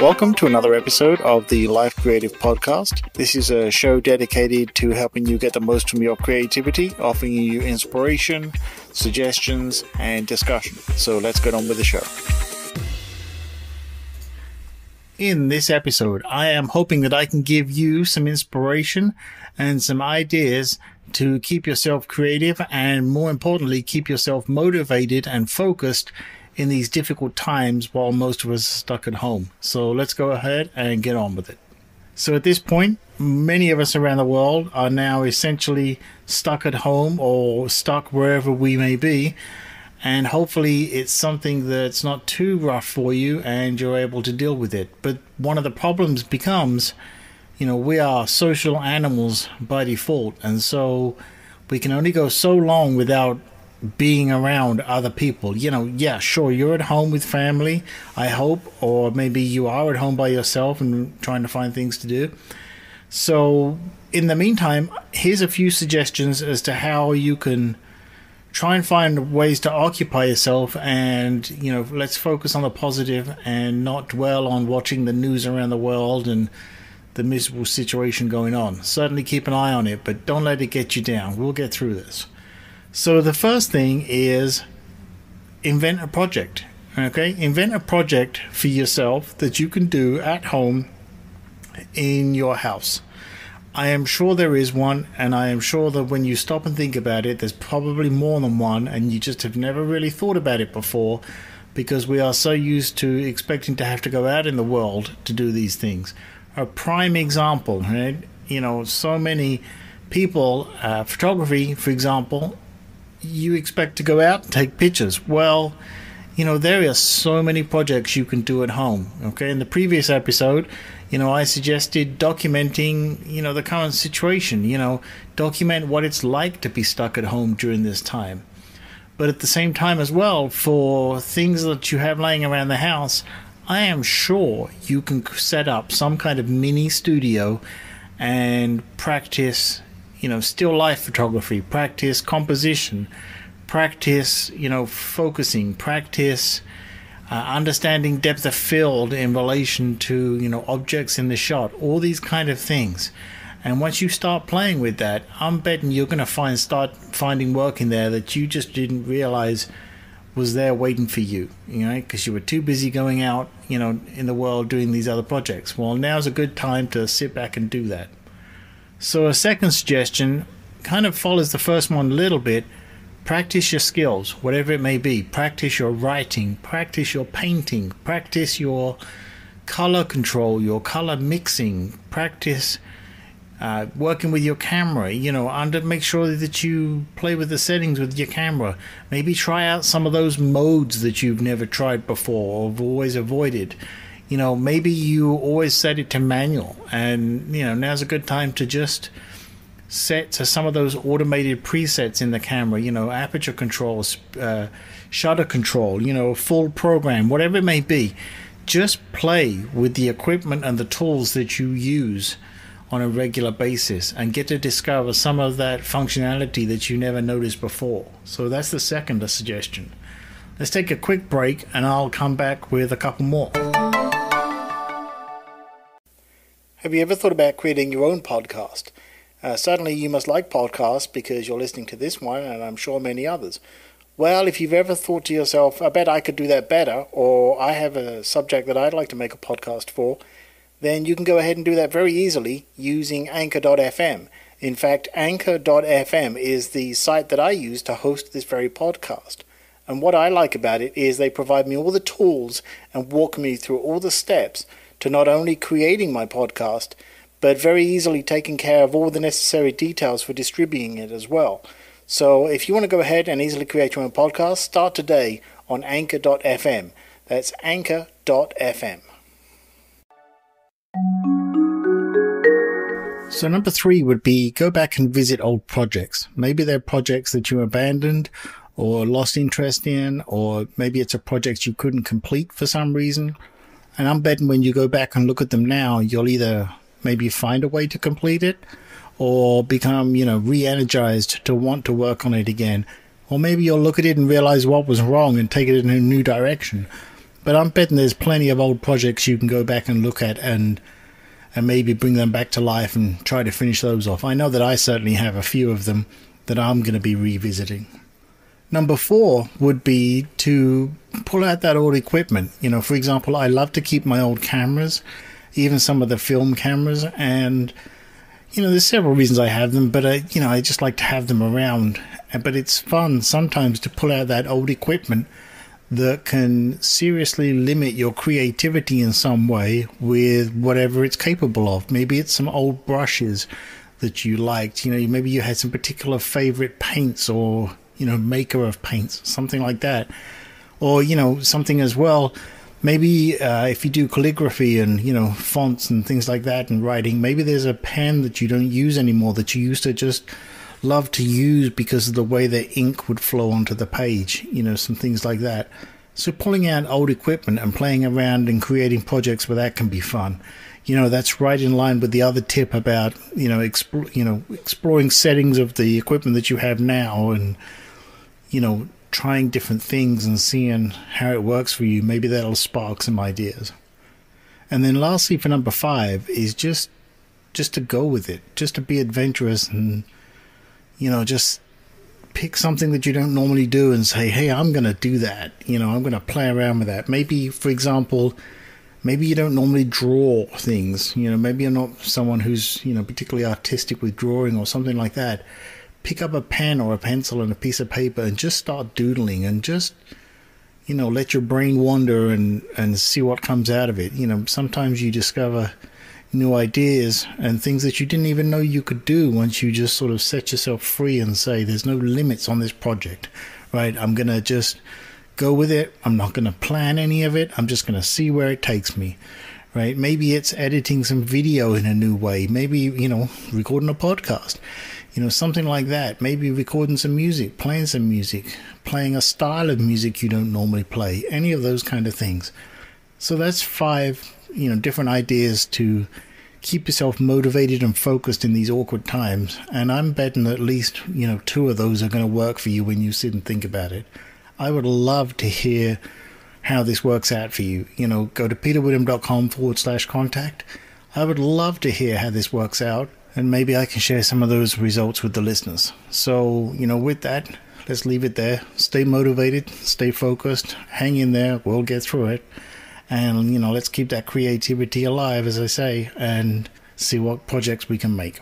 Welcome to another episode of the Life Creative Podcast. This is a show dedicated to helping you get the most from your creativity, offering you inspiration, suggestions, and discussion. So let's get on with the show. In this episode, I am hoping that I can give you some inspiration and some ideas to keep yourself creative and more importantly, keep yourself motivated and focused in these difficult times while most of us are stuck at home. So let's go ahead and get on with it. So at this point, many of us around the world are now essentially stuck at home or stuck wherever we may be. And hopefully, it's something that's not too rough for you and you're able to deal with it. But one of the problems becomes, you know, we are social animals by default. And so we can only go so long without being around other people. You know, yeah, sure, you're at home with family, I hope, or maybe you are at home by yourself and trying to find things to do. So, in the meantime, here's a few suggestions as to how you can try and find ways to occupy yourself and, you know, let's focus on the positive and not dwell on watching the news around the world and the miserable situation going on. Certainly keep an eye on it, but don't let it get you down. We'll get through this. So the first thing is invent a project. Okay, invent a project for yourself that you can do at home in your house. I am sure there is one, and I am sure that when you stop and think about it, there's probably more than one, and you just have never really thought about it before because we are so used to expecting to have to go out in the world to do these things. A prime example, right? You know, so many people, uh, photography, for example, you expect to go out and take pictures. Well, you know, there are so many projects you can do at home. Okay, in the previous episode, you know, I suggested documenting, you know, the current situation, you know, document what it's like to be stuck at home during this time. But at the same time, as well, for things that you have laying around the house, I am sure you can set up some kind of mini studio and practice you know, still life photography, practice composition, practice, you know, focusing, practice uh, understanding depth of field in relation to, you know, objects in the shot, all these kind of things. And once you start playing with that, I'm betting you're going to find start finding work in there that you just didn't realize was there waiting for you, you know, because you were too busy going out, you know, in the world doing these other projects. Well, now's a good time to sit back and do that. So, a second suggestion kind of follows the first one a little bit. Practice your skills, whatever it may be. Practice your writing, practice your painting, practice your color control, your color mixing, practice uh, working with your camera. You know, under make sure that you play with the settings with your camera. Maybe try out some of those modes that you've never tried before or have always avoided you know, maybe you always set it to manual, and you know now's a good time to just set to some of those automated presets in the camera. You know, aperture control, uh, shutter control. You know, full program, whatever it may be. Just play with the equipment and the tools that you use on a regular basis and get to discover some of that functionality that you never noticed before. So that's the second suggestion. Let's take a quick break and I'll come back with a couple more. Have you ever thought about creating your own podcast? Uh, certainly, you must like podcasts because you're listening to this one, and I'm sure many others. Well, if you've ever thought to yourself, I bet I could do that better, or I have a subject that I'd like to make a podcast for, then you can go ahead and do that very easily using Anchor.fm. In fact, Anchor.fm is the site that I use to host this very podcast. And what I like about it is they provide me all the tools and walk me through all the steps to not only creating my podcast, but very easily taking care of all the necessary details for distributing it as well. So if you want to go ahead and easily create your own podcast, start today on anchor.fm. That's anchor.fm. So, number three would be go back and visit old projects. Maybe they're projects that you abandoned or lost interest in, or maybe it's a project you couldn't complete for some reason, and I'm betting when you go back and look at them now, you'll either maybe find a way to complete it or become, you know, re energized to want to work on it again. Or maybe you'll look at it and realize what was wrong and take it in a new direction. But I'm betting there's plenty of old projects you can go back and look at and and maybe bring them back to life and try to finish those off. I know that I certainly have a few of them that I'm going to be revisiting. Number four would be to pull out that old equipment. You know, for example, I love to keep my old cameras, even some of the film cameras, and you know, there's several reasons I have them, but I, you know, I just like to have them around. But it's fun sometimes to pull out that old equipment that can seriously limit your creativity in some way with whatever it's capable of. Maybe it's some old brushes that you liked. You know, maybe you had some particular favorite paints or, you know, maker of paints, something like that. Or, you know, something as well. Maybe uh, if you do calligraphy and, you know, fonts and things like that and writing, maybe there's a pen that you don't use anymore that you used to just love to use because of the way the ink would flow onto the page, you know, some things like that. So pulling out old equipment and playing around and creating projects with that can be fun. You know, that's right in line with the other tip about, you know, you know, exploring settings of the equipment that you have now and, you know, trying different things and seeing how it works for you. Maybe that'll spark some ideas. And then lastly for number five is just just to go with it, just to be adventurous and you know, just pick something that you don't normally do and say, hey, I'm going to do that. You know, I'm going to play around with that. Maybe, for example, maybe you don't normally draw things. You know, maybe you're not someone who's, you know, particularly artistic with drawing or something like that. Pick up a pen or a pencil and a piece of paper and just start doodling and just, you know, let your brain wander and, and see what comes out of it. You know, sometimes you discover new ideas and things that you didn't even know you could do once you just sort of set yourself free and say, there's no limits on this project, right? I'm going to just go with it. I'm not going to plan any of it. I'm just going to see where it takes me, right? Maybe it's editing some video in a new way. Maybe, you know, recording a podcast, you know, something like that. Maybe recording some music, playing some music, playing a style of music you don't normally play, any of those kind of things. So that's five, you know, different ideas to keep yourself motivated and focused in these awkward times. And I'm betting at least, you know, two of those are going to work for you when you sit and think about it. I would love to hear how this works out for you. You know, go to peterwitham.com forward slash contact. I would love to hear how this works out, and maybe I can share some of those results with the listeners. So, you know, with that, let's leave it there. Stay motivated, stay focused, hang in there, we'll get through it and you know let's keep that creativity alive as i say and see what projects we can make